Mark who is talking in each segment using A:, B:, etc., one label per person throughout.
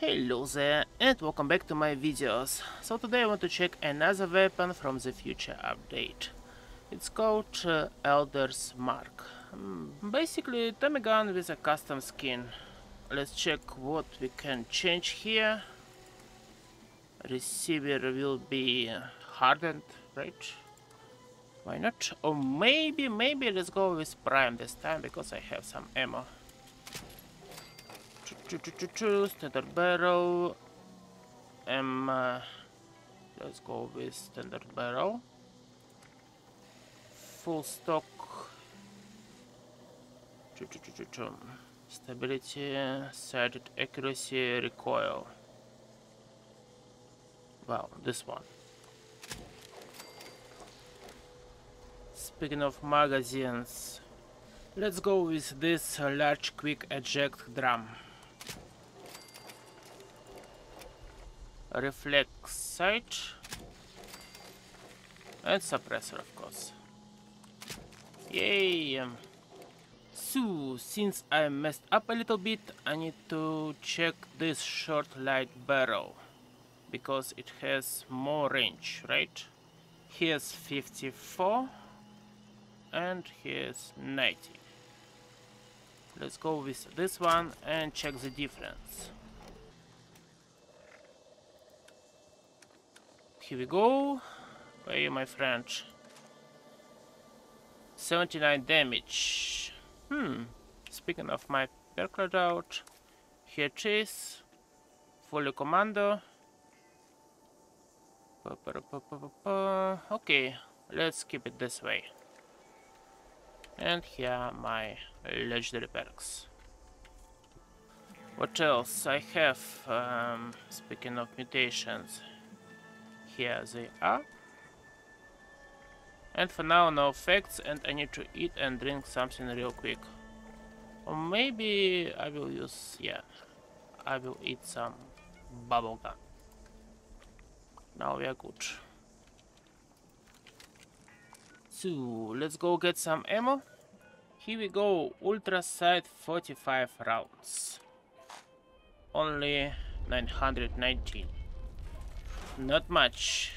A: Hello there and welcome back to my videos. So today I want to check another weapon from the future update. It's called uh, Elder's Mark. Um, basically Tommy gun with a custom skin. Let's check what we can change here. Receiver will be hardened, right? Why not? Or maybe, maybe let's go with Prime this time because I have some ammo. Standard barrel. Um, uh, let's go with standard barrel. Full stock. Stability, sighted accuracy, recoil. Wow, this one. Speaking of magazines, let's go with this large quick eject drum. Reflex sight and suppressor of course. Yay um, so since I messed up a little bit I need to check this short light barrel because it has more range right? Here's 54 and here's 90 let's go with this one and check the difference Here we go. Hey, my friend. 79 damage. Hmm. Speaking of my perk loadout, here it is. Fully commando. Okay, let's keep it this way. And here are my legendary perks. What else I have? Um, speaking of mutations, here they are. And for now, no effects, and I need to eat and drink something real quick. Or maybe I will use, yeah, I will eat some bubblegum. Now we are good. So, let's go get some ammo. Here we go, Ultracite 45 rounds. Only 919. Not much.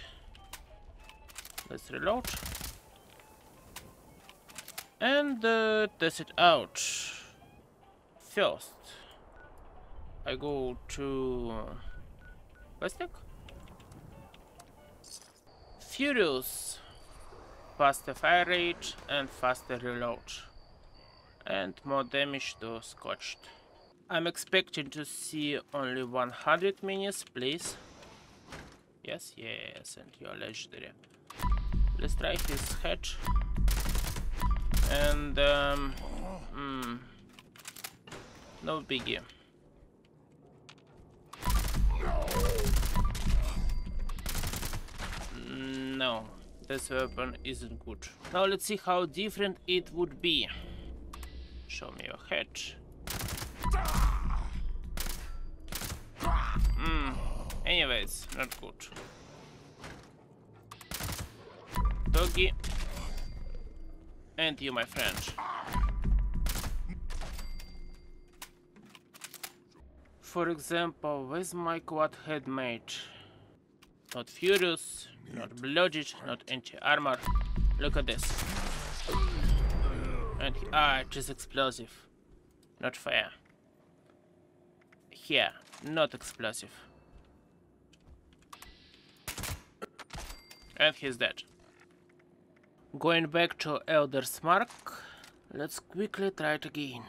A: Let's reload. And uh, test it out. First, I go to plastic. Furious. Faster fire rate and faster reload. And more damage to Scorched. I'm expecting to see only 100 minutes, please. Yes, yes, and you're legendary. Let's try his hedge. And, um, mm, no biggie. No, this weapon isn't good. Now let's see how different it would be. Show me your hedge. Not good. Doggy. And you, my friend. For example, with my quad head. Not furious, not blooded, not anti-armor. Look at this. And ah, it is explosive. Not fair. Here, not explosive. And he's dead. Going back to Elder's Mark, let's quickly try it again.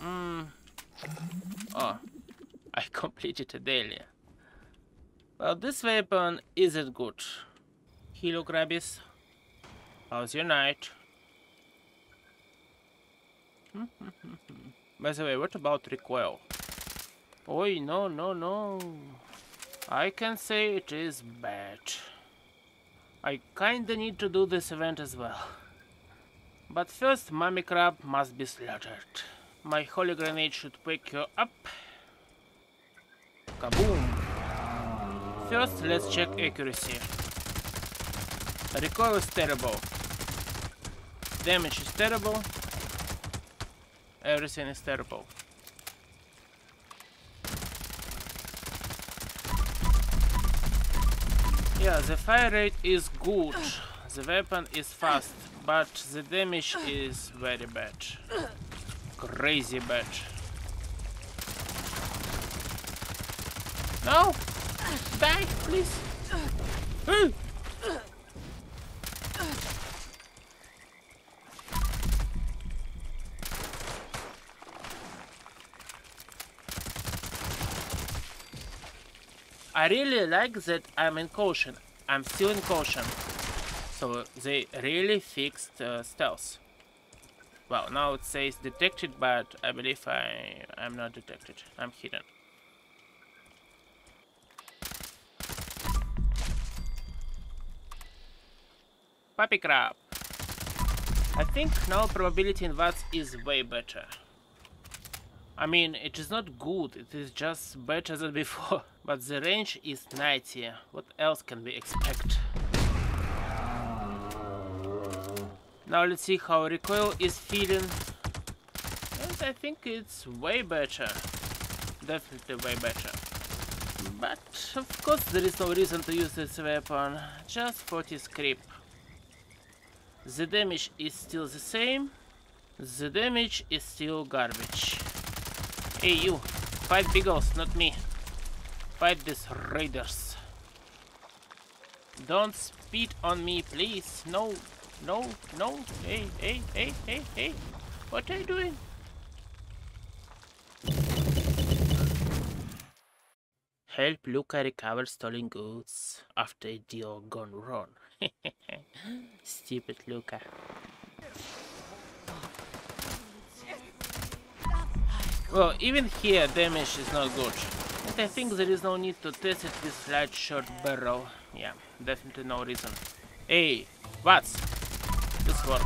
A: Mm. Oh, I completed a daily. Well, this weapon isn't good. Hello. How's your night? By the way, what about recoil? Oh, no, no, no. I can say it is bad. I kinda need to do this event as well. But first, Mummy Crab must be slaughtered. My Holy Grenade should wake you up. Kaboom! First, let's check accuracy. Recoil is terrible. damage is terrible. Everything is terrible. Yeah, the fire rate is good. The weapon is fast, but the damage is very bad. Crazy bad. No! Die, please! I really like that I'm in caution. I'm still in caution. So they really fixed uh, stealth. Well, now it says detected, but I believe I I'm not detected. I'm hidden. Puppy crab. I think now probability in VATS is way better. I mean, it is not good, it is just better than before, but the range is 90. What else can we expect? Now let's see how recoil is feeling. And I think it's way better. Definitely way better. But of course there is no reason to use this weapon, just for this creep. The damage is still the same. The damage is still garbage. Hey you, fight Beagles, not me. Fight these raiders. Don't spit on me, please. No, no, no. Hey, hey, hey, hey, hey. What are you doing? Help Luca recover stolen goods after a deal gone wrong. Stupid Luca. Well, even here damage is not good. And I think there is no need to test it with light short barrel. Yeah, definitely no reason. Hey, what's this work?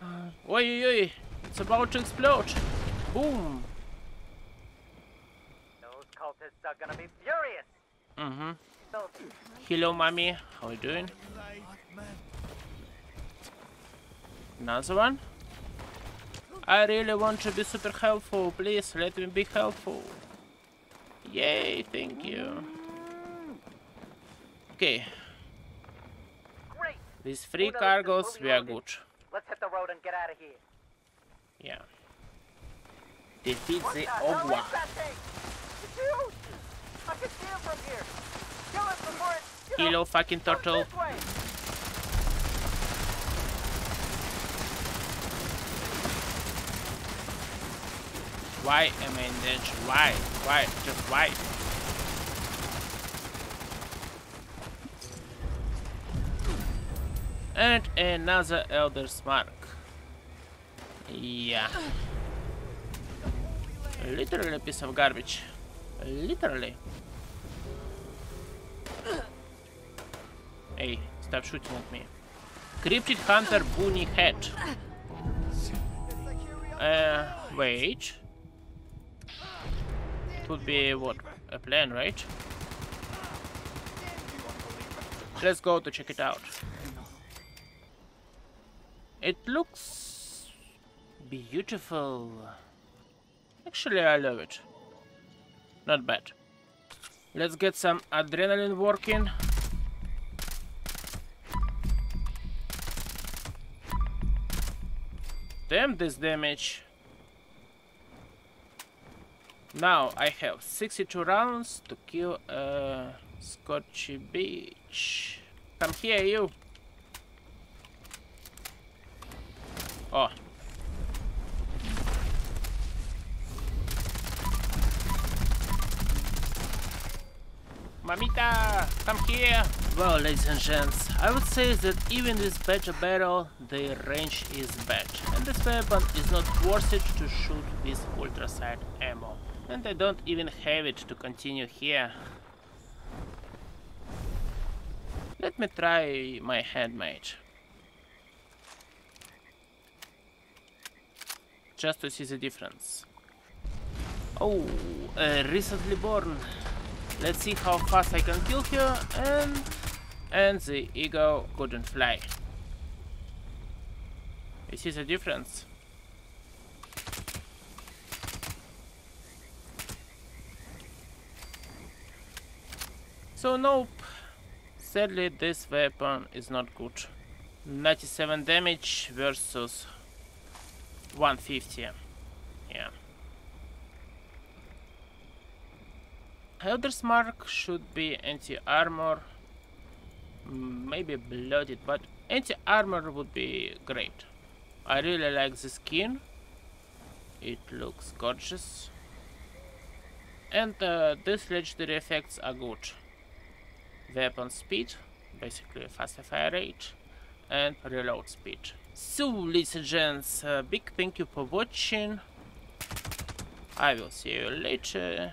A: Uh, oi, oi, oi, it's about to explode. Boom.
B: Those cultists are gonna be furious.
A: Mm-hmm. Hello, mommy. How you doing? Another one? I really want to be super helpful. Please let me be helpful. Yay, thank you. Okay,
B: great.
A: these
B: three
A: cargoes, we are good.
B: Let's hit the road and get out of here.
A: Yeah. Defeat the
B: the hell
A: Ogua.
B: is that thing? It's huge. I can see it from here.
A: Hello, fucking turtle. Why am I in danger? Why? Why? Just why? And another Elder's Mark. Yeah. Literally a piece of garbage. Literally. Hey, stop shooting at me. Cryptid Hunter Bunny Head. Uh, wait. It would be what? A plan, right? Let's go to check it out. It looks beautiful. Actually, I love it. Not bad. Let's get some adrenaline working. Damn this damage. Now I have 62 rounds to kill a Scorchbeast. Come here, you. Oh. Mamita, come here! Well, ladies and gents, I would say that even with better barrel, the range is bad. And this weapon is not worth it to shoot with ultracite ammo. And I don't even have it to continue here. Let me try my hand handmade. Just to see the difference. Oh, uh, recently born. Let's see how fast I can kill her and and the eagle couldn't fly. You see the difference? So nope, sadly this weapon is not good. 97 damage versus 150. Yeah. Elder's Mark should be anti-armor. Maybe blooded, but anti-armor would be great. I really like the skin. It looks gorgeous. And uh, these legendary effects are good. Weapon speed, basically faster fire rate, and reload speed. So, ladies and gents, uh, big thank you for watching. I will see you later.